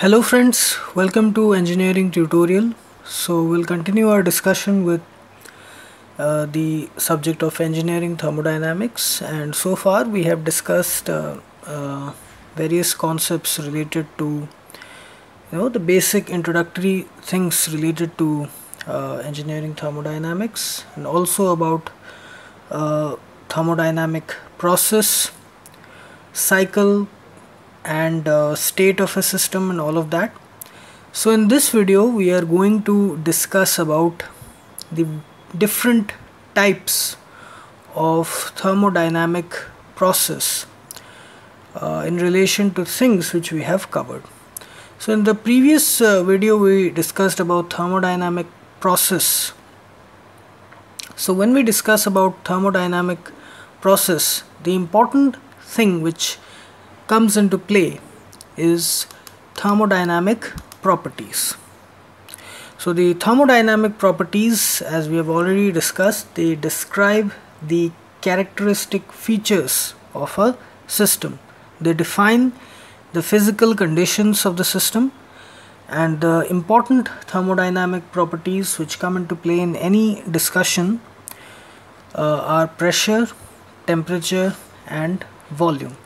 Hello friends, welcome to engineering tutorial. So we'll continue our discussion with uh, the subject of engineering thermodynamics and so far we have discussed uh, uh, various concepts related to you know the basic introductory things related to uh, engineering thermodynamics and also about uh, thermodynamic process cycle and uh, state of a system and all of that. So in this video we are going to discuss about the different types of thermodynamic process uh, in relation to things which we have covered. So in the previous uh, video we discussed about thermodynamic process. So when we discuss about thermodynamic process the important thing which comes into play is thermodynamic properties. So the thermodynamic properties as we have already discussed they describe the characteristic features of a system. They define the physical conditions of the system and the important thermodynamic properties which come into play in any discussion uh, are pressure, temperature and volume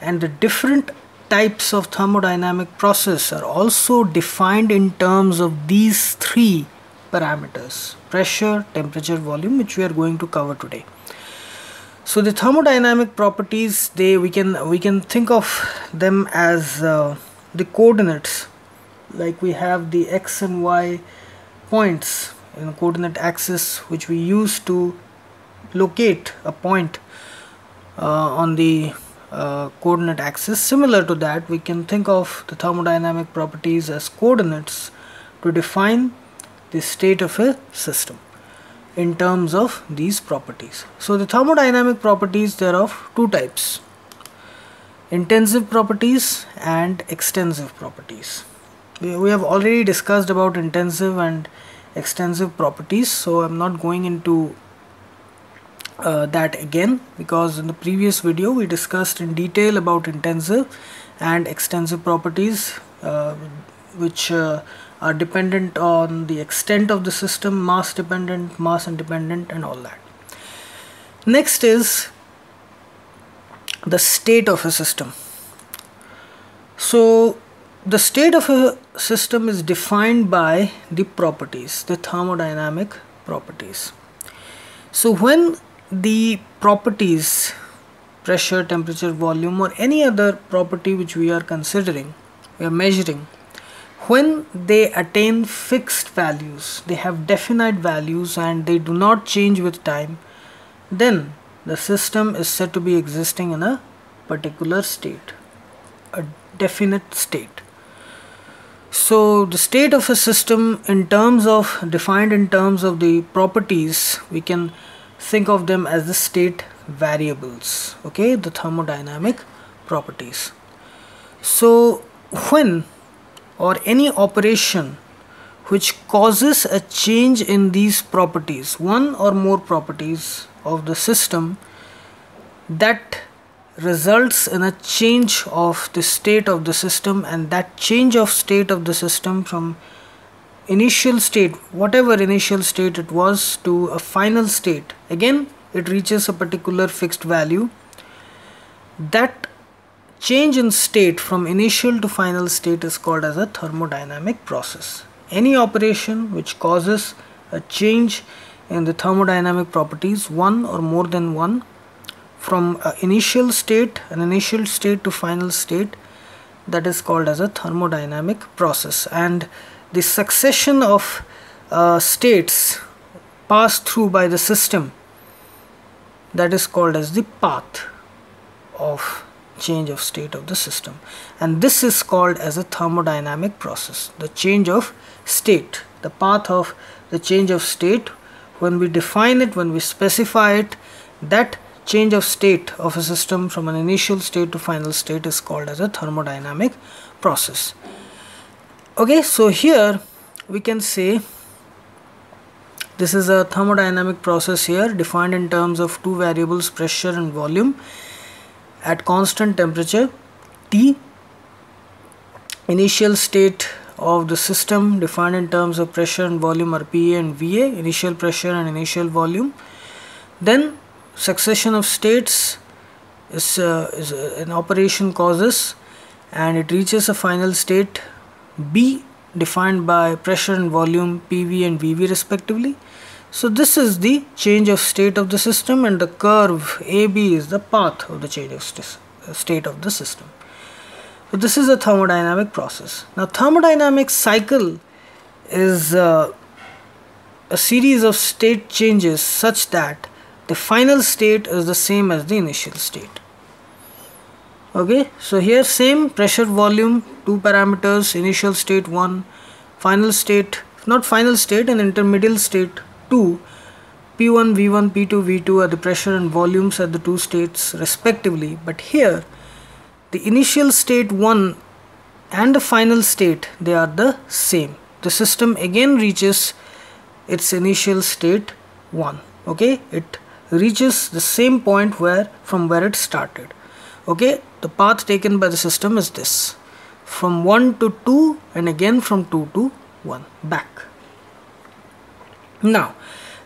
and the different types of thermodynamic process are also defined in terms of these three parameters pressure temperature volume which we are going to cover today. So the thermodynamic properties they we can we can think of them as uh, the coordinates. Like we have the x and y points in coordinate axis which we use to locate a point uh, on the uh, coordinate axis. Similar to that we can think of the thermodynamic properties as coordinates to define the state of a system in terms of these properties. So the thermodynamic properties there are of two types intensive properties and extensive properties. We, have already discussed about intensive and extensive properties so I'm not going into uh, that again because in the previous video we discussed in detail about intensive and extensive properties uh, which uh, are dependent on the extent of the system mass dependent mass independent and all that. Next is the state of a system. So the state of a system is defined by the properties the thermodynamic properties. So when the properties pressure temperature volume or any other property which we are considering we are measuring when they attain fixed values they have definite values and they do not change with time then the system is said to be existing in a particular state a definite state. So the state of a system in terms of defined in terms of the properties we can think of them as the state variables okay the thermodynamic properties. So when or any operation which causes a change in these properties one or more properties of the system that results in a change of the state of the system and that change of state of the system from initial state whatever initial state it was to a final state. Again it reaches a particular fixed value. That change in state from initial to final state is called as a thermodynamic process. Any operation which causes a change in the thermodynamic properties one or more than one from initial state an initial state to final state that is called as a thermodynamic process. And the succession of uh, states passed through by the system that is called as the path of change of state of the system. And this is called as a thermodynamic process the change of state the path of the change of state. When we define it when we specify it that change of state of a system from an initial state to final state is called as a thermodynamic process okay so here we can say this is a thermodynamic process here defined in terms of two variables pressure and volume at constant temperature T initial state of the system defined in terms of pressure and volume are PA and VA initial pressure and initial volume. Then succession of states is, uh, is uh, an operation causes and it reaches a final state B defined by pressure and volume PB and VB respectively so this is the change of state of the system and the curve AB is the path of the change of st state of the system so this is a thermodynamic process. Now thermodynamic cycle is uh, a series of state changes such that the final state is the same as the initial state. Okay, so here same pressure volume, two parameters, initial state 1, final state, not final state and intermediate state 2, P1, V1, P2, V2 are the pressure and volumes at the two states respectively. But here the initial state 1 and the final state they are the same. The system again reaches its initial state 1 okay it reaches the same point where from where it started okay the path taken by the system is this. From 1 to 2 and again from 2 to 1 back. Now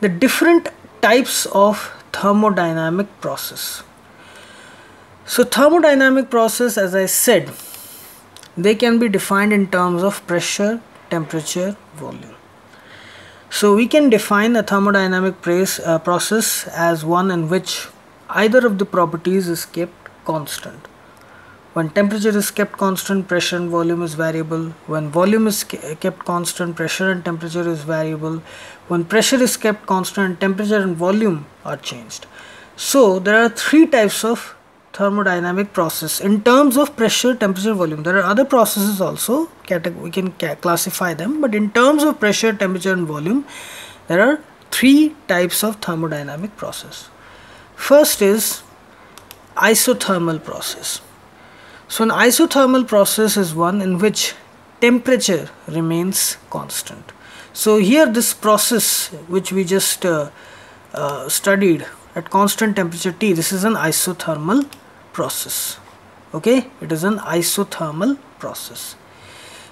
the different types of thermodynamic process. So thermodynamic process as I said they can be defined in terms of pressure, temperature, volume. So we can define a thermodynamic uh, process as one in which either of the properties is kept constant. When temperature is kept constant, pressure and volume is variable. When volume is kept constant, pressure and temperature is variable. When pressure is kept constant, temperature and volume are changed. So there are three types of thermodynamic process in terms of pressure temperature volume there are other processes also we can classify them but in terms of pressure temperature and volume there are three types of thermodynamic process first is isothermal process. So an isothermal process is one in which temperature remains constant. So here this process which we just uh, uh, studied at constant temperature T this is an isothermal process. Okay? It is an isothermal process.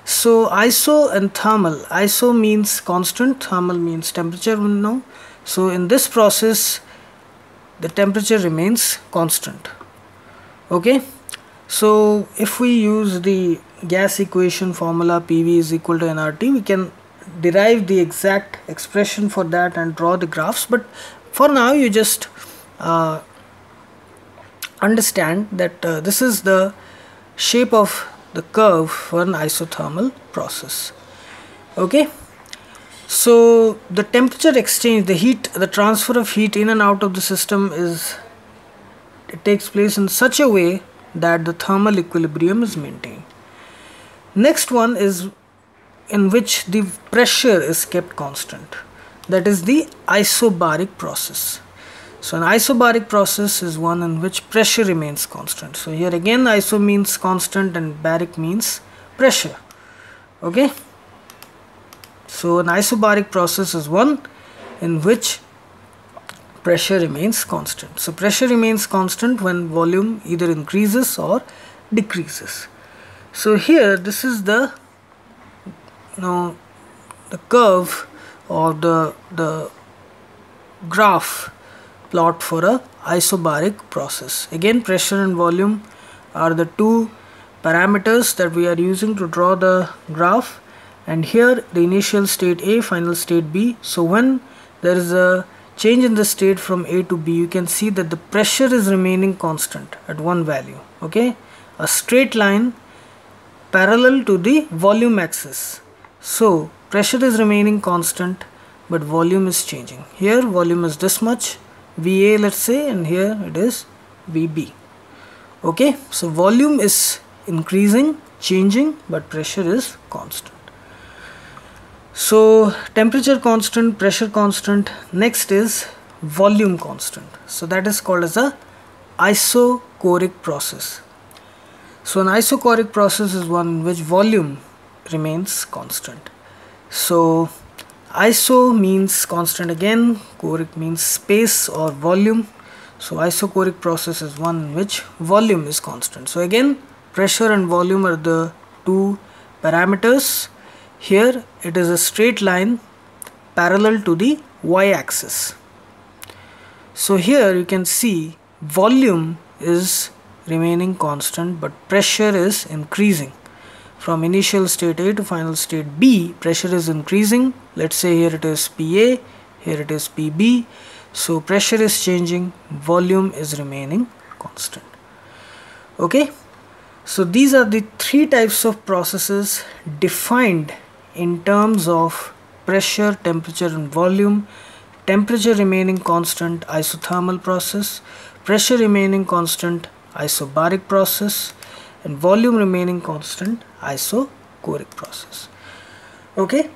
So iso and thermal iso means constant thermal means temperature we know so in this process the temperature remains constant okay? So if we use the gas equation formula PV is equal to nRT we can derive the exact expression for that and draw the graphs. But for now you just uh, understand that uh, this is the shape of the curve for an isothermal process. Okay? So the temperature exchange the heat the transfer of heat in and out of the system is it takes place in such a way that the thermal equilibrium is maintained next one is in which the pressure is kept constant that is the isobaric process so an isobaric process is one in which pressure remains constant. So here again iso means constant and baric means pressure. Okay. So an isobaric process is one in which pressure remains constant. So pressure remains constant when volume either increases or decreases. So here this is the you know the curve or the the graph plot for a isobaric process. Again pressure and volume are the two parameters that we are using to draw the graph and here the initial state A final state B so when there is a change in the state from A to B you can see that the pressure is remaining constant at one value okay? A straight line parallel to the volume axis. So pressure is remaining constant but volume is changing. Here volume is this much VA let's say and here it is VB okay? So volume is increasing changing but pressure is constant so temperature constant pressure constant next is volume constant. So that is called as a isochoric process. So an isochoric process is one in which volume remains constant. So iso means constant again choric means space or volume. So isochoric process is one in which volume is constant. So again pressure and volume are the two parameters here it is a straight line parallel to the y-axis. So here you can see volume is remaining constant but pressure is increasing. From initial state A to final state B pressure is increasing. Let's say here it is PA here it is PB so pressure is changing volume is remaining constant. Okay? So these are the three types of processes defined in terms of pressure temperature and volume temperature remaining constant isothermal process pressure remaining constant isobaric process and volume remaining constant isochoric process. Okay?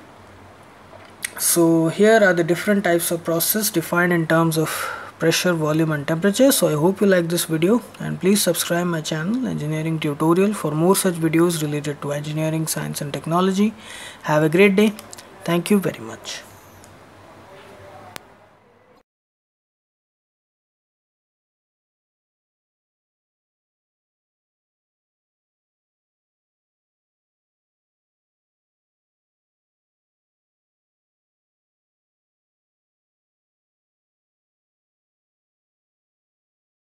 So here are the different types of process defined in terms of pressure volume and temperature. So i hope you like this video and please subscribe my channel engineering tutorial for more such videos related to engineering science and technology. Have a great day. Thank you very much